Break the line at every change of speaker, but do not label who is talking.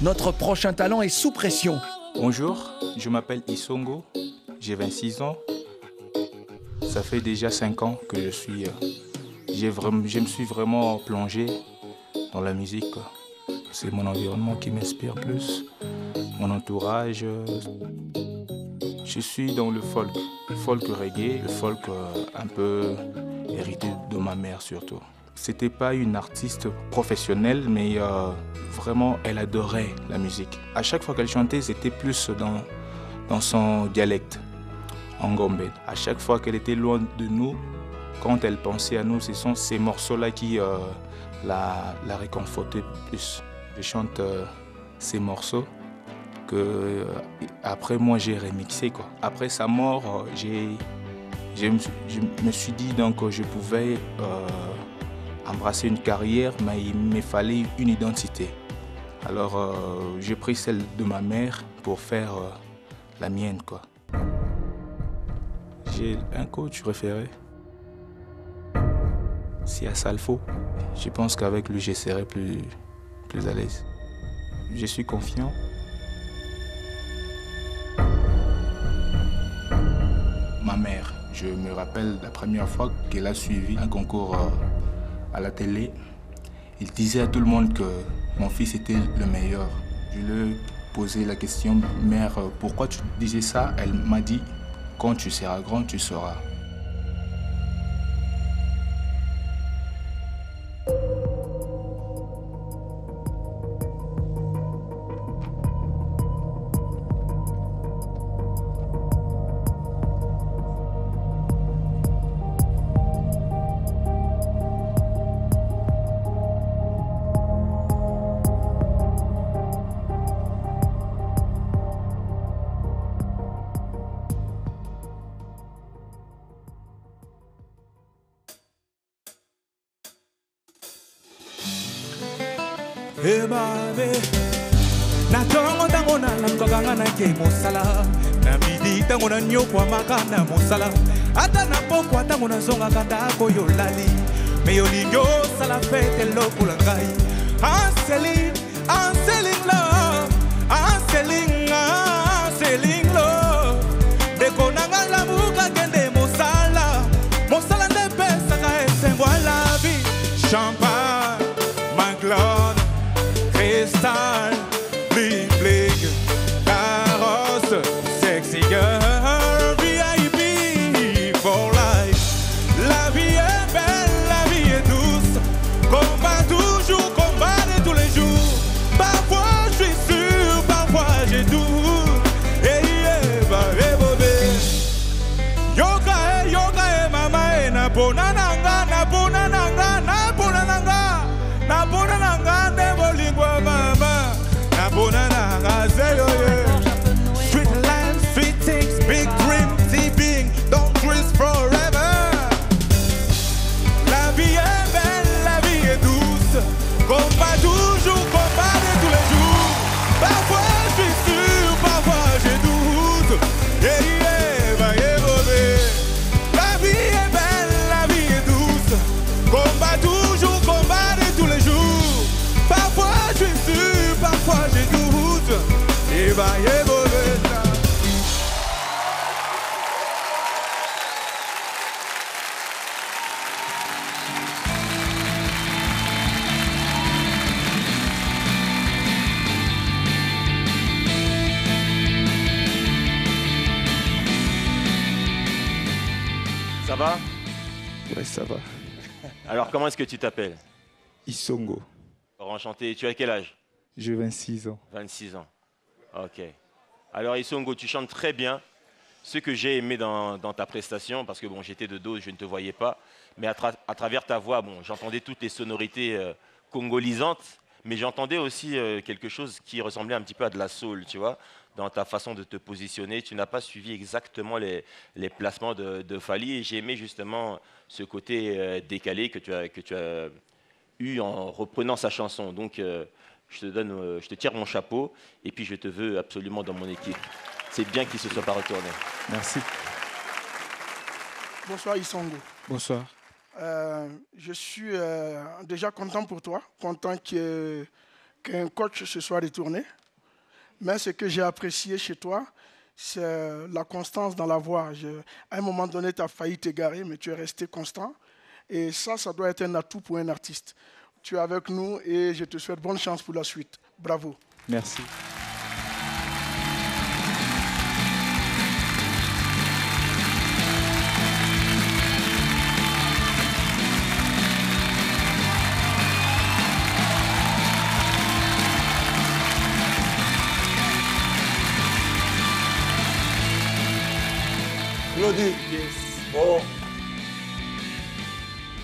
Notre prochain talent est sous pression.
Bonjour, je m'appelle Isongo, j'ai 26 ans. Ça fait déjà 5 ans que je suis. euh, je me suis vraiment plongé dans la musique. C'est mon environnement qui m'inspire plus, mon entourage. Je suis dans le folk, le folk reggae, le folk euh, un peu hérité de ma mère surtout. C'était pas une artiste professionnelle, mais euh, vraiment, elle adorait la musique. À chaque fois qu'elle chantait, c'était plus dans, dans son dialecte, en gombe. À chaque fois qu'elle était loin de nous, quand elle pensait à nous, ce sont ces morceaux-là qui euh, la, la réconfortaient plus. Je chante euh, ces morceaux que après moi j'ai remixé quoi. Après sa mort, j'ai je me, suis- dit donc que je pouvais embrasser une carrière, mais il me fallait une identité. Alors euh, j'ai pris celle de ma mère pour faire euh, la mienne quoi. J'ai un coach préféré. C'est à Salfo. Je pense qu'avec lui je serai plus, plus à l'aise. Je suis confiant. Ma mère, je me rappelle la première fois qu'elle a suivi un concours euh, à la télé. Il disait à tout le monde que mon fils était le meilleur. Je lui ai posé la question, mère, pourquoi tu disais ça? Elle m'a dit, quand tu seras grand, tu sauras.
Ebabe na ntongo ntango nalamukaka nga nake mosala na midi ntango nanyokwamaka na mosala. Ata na pokwa ntango nazongaka ndako yolali me yolingi osala fete lokola ngai. Anseling anseling lo anseling anseling lo ndeko na nga lamuka kende mosala mosala nde epesaka esengo alabi. Champagne cristal bling bling carrosse sexy girl
Ça va
Ouais, ça va.
Alors, comment est-ce que tu t'appelles
Isongo,
Enchanté. Tu as quel âge
j'ai 26 ans.
26 ans. Ok. Alors, Isongo, tu chantes très bien. Ce que j'ai aimé dans, dans ta prestation, parce que bon, j'étais de dos, je ne te voyais pas, mais à, tra- à travers ta voix, bon, j'entendais toutes les sonorités euh, congolisantes, mais j'entendais aussi euh, quelque chose qui ressemblait un petit peu à de la soul, tu vois, dans ta façon de te positionner. Tu n'as pas suivi exactement les, les placements de, de Fali, et j'ai aimé justement ce côté euh, décalé que tu, as, que tu as eu en reprenant sa chanson. Donc, euh, je te donne, euh, je te tire mon chapeau, et puis je te veux absolument dans mon équipe. C'est bien qu'il ne se soit pas retourné.
Merci.
Bonsoir Isongo.
Bonsoir.
Euh, je suis euh, déjà content pour toi, content que qu'un coach se soit retourné. Mais ce que j'ai apprécié chez toi, c'est la constance dans la voix. à un moment donné, tu as failli t'égarer, mais tu es resté constant. Et ça, ça doit être un atout pour un artiste. Tu es avec nous et je te souhaite bonne chance pour la suite. Bravo.
Merci.
Melody. Yes. Oh.